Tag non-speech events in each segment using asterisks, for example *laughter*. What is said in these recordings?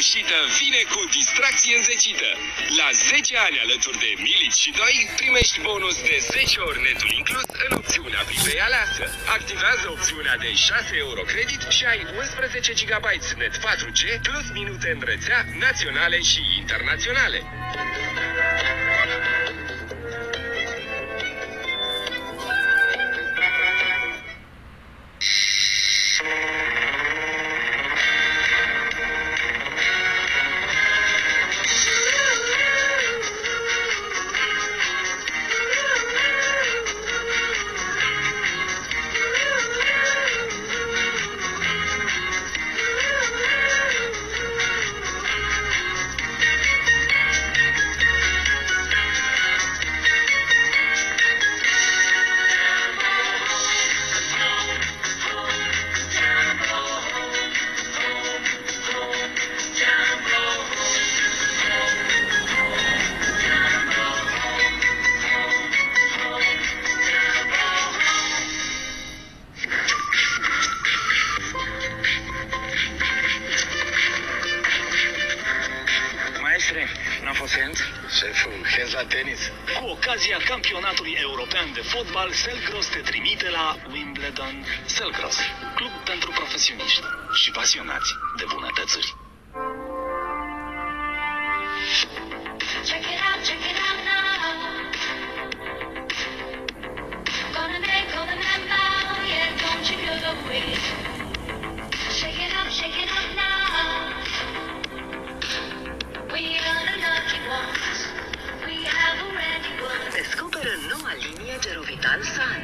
reușită vine cu distracție înzecită. La 10 ani alături de Milic și 2 primești bonus de 10 ori netul inclus în opțiunea privei aleasă. Activează opțiunea de 6 euro credit și ai 11 GB net 4G plus minute în rețea naționale și internaționale. Tenis. Cu ocazia campionatului european de fotbal, Selgros te trimite la Wimbledon. Selgros, club pentru profesioniști și pasionați de bunătățuri. Noua linie Gerovital Sun.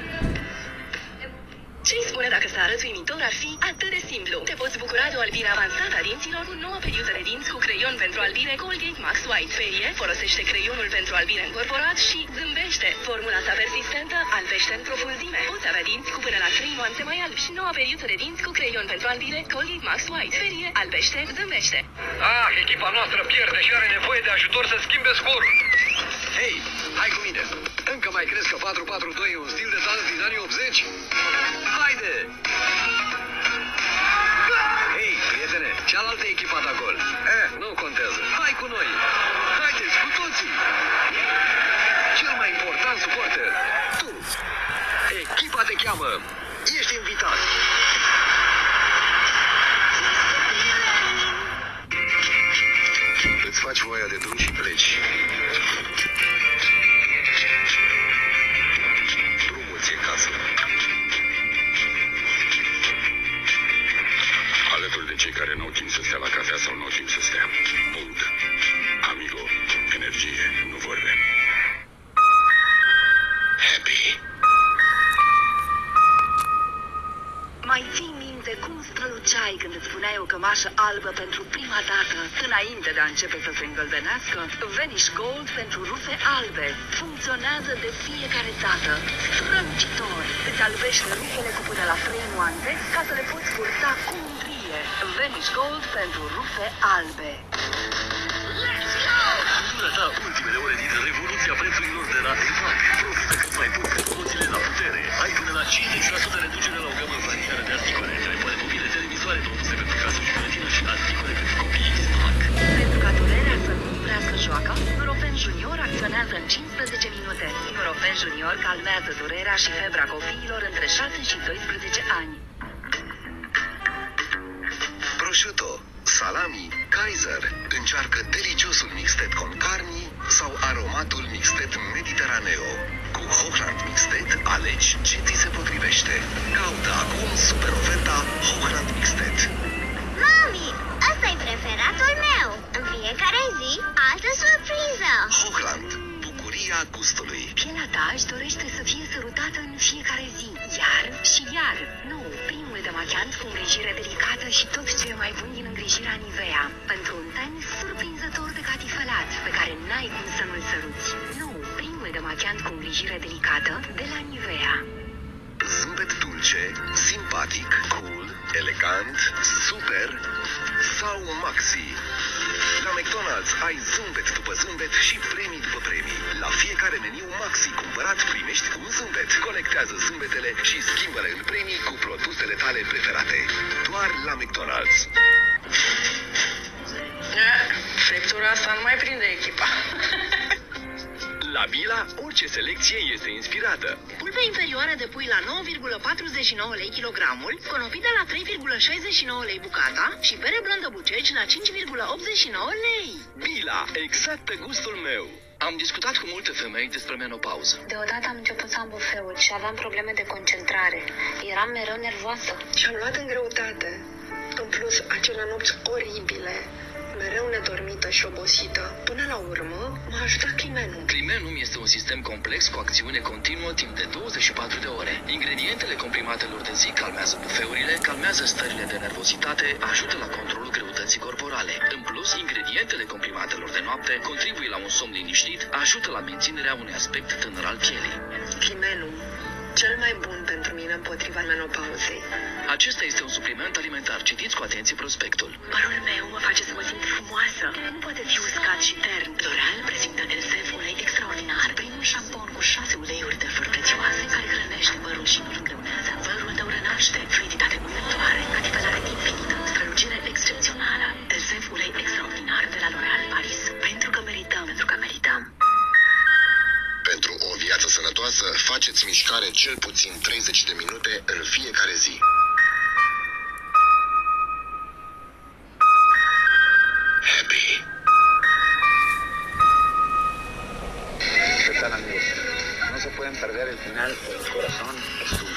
Ce-i spune dacă să arăți uimitor ar fi atât de simplu? Te poți bucura de o albire avansată a dinților cu nouă periuță de dinți cu creion pentru albire Colgate Max White Ferie. Folosește creionul pentru albire încorporat și zâmbește. Formula sa persistentă albește în profunzime. Poți avea dinți cu până la 3 nuanțe mai albi și noua periuță de dinți cu creion pentru albire Colgate Max White Ferie. Albește, zâmbește. Ah, echipa noastră pierde și are nevoie de ajutor să schimbe scorul. Hei, hai cu mine. Încă mai crezi că 4-4-2 e un stil de dans din anii 80? Haide! Hei, prietene, cealaltă echipa da gol. Eh, nu contează. Hai cu noi! Haideți, cu toții! Cel mai important suporter, tu! Echipa te cheamă! Ești invitat! Îți faci voia de drum și pleci. Alături de cei care nu au timp să stea la cafea sau nu au timp să stea. Punct. Amigo, energie, nu vorbe. Happy. Mai ții minte cum străluceai când îți puneai o cămașă albă pentru prima dată, înainte de a începe să se îngălbenească? Vanish Gold pentru rufe albe. Funcționează de fiecare dată. Strălucitor. Îți albește rufele cu până la 3 nuanțe ca să le poți purta cu mândrie. Vanish Gold pentru rufe albe. Cultura ta ultimele ore din revoluția prețurilor de la EMAG. Profită cât mai mult de promoțiile la putere. Ai până la 50% reducere la o gamă varieră de articole, telefoane mobile, televizoare, produse pentru casă și grădină și articole pentru copii EMAG. Pentru ca durerea să nu oprească joaca, Nurofen Junior acționează în 15 minute. Nurofen Junior calmează durerea și febra copiilor între 6 și 12 ani. Salami, Kaiser. Încearcă deliciosul mixtet con carni sau aromatul mixtet mediteraneo. Cu Hochland Mixtet alegi ce ți se potrivește. Caută acum super oferta Hochland Mixtet. Mami, ăsta e preferatul meu. În fiecare zi, altă surpriză. Hochland, bucuria gustului. Pielea ta își dorește să fie sărutată în fiecare zi, iar și iar. Nu, primul demachiant cu îngrijire delicată și tot ce e mai bun din îngrijirea Nivea. Pentru un ten surprinzător de catifelat, pe care n-ai cum să nu-l săruți. Nu, primul demachiant cu îngrijire delicată de la Nivea. Zâmbet dulce, simpatic, cool, elegant, super sau maxi. La McDonald's ai zâmbet după zâmbet și premii după premii. Cumpărat primești un zâmbet. Colectează zâmbetele și schimbă-le în premii cu produsele tale preferate. Doar la McDonald's. Friptura asta nu mai prinde echipa. *laughs* La Bila, orice selecție este inspirată. Pulpe inferioară de pui la 9,49 lei kilogramul, conopidă la 3,69 lei bucata și pere blândă buceci la 5,89 lei. Bila, exact pe gustul meu. Am discutat cu multe femei despre menopauză. Deodată am început să am bufeuri și aveam probleme de concentrare. Eram mereu nervoasă. Și-am luat în greutate. În plus, acele nopți oribile, mereu nedormită și obosită. Până la urmă, m-a ajutat Climenum. Climenum este un sistem complex cu acțiune continuă timp de 24 de ore. Ingredientele comprimatelor de zi calmează bufeurile, calmează stările de nervozitate, ajută la controlul greutății corporale. În plus, ingredientele comprimatelor de noapte contribuie la un somn liniștit, ajută la menținerea unui aspect tânăr al pielii. Climenum, cel mai bun pentru mine împotriva menopauzei. Acesta este un supliment alimentar. Citiți cu atenție prospectul. Părul meu mă face să mă simt frumoasă. Nu poate fi uscat și tern. L'Oreal prezintă Elsef ulei extraordinar. Primul șampon cu 6 uleiuri de flori prețioase care hrănește părul și nu-l îngreunează. Părul tău renaște, faceți mișcare cel puțin 30 de minute în fiecare zi. Happy. ¿Qué tal amigos? No se pueden perder el final, pero el corazón es tuyo.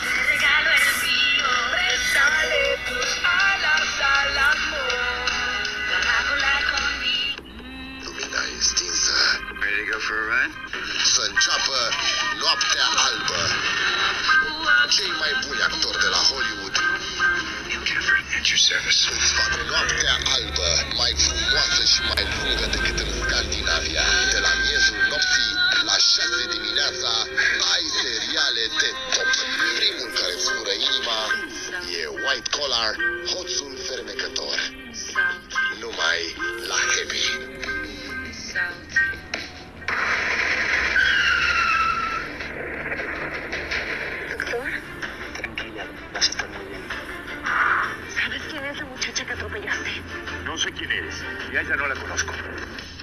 Lumina e stinsă. Ready to go for a ride? Să înceapă Noaptea Albă. Cei mai buni actori de la Hollywood At your service. îți fac Noaptea Albă mai frumoasă și mai lungă decât în Scandinavia. De la miezul nopții la 6 dimineața ai seriale de top. Primul care îți fură inima e White Collar, Hoțul sé quién eres. Y a ella no la conozco.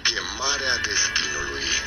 Quemara de Spinoluí.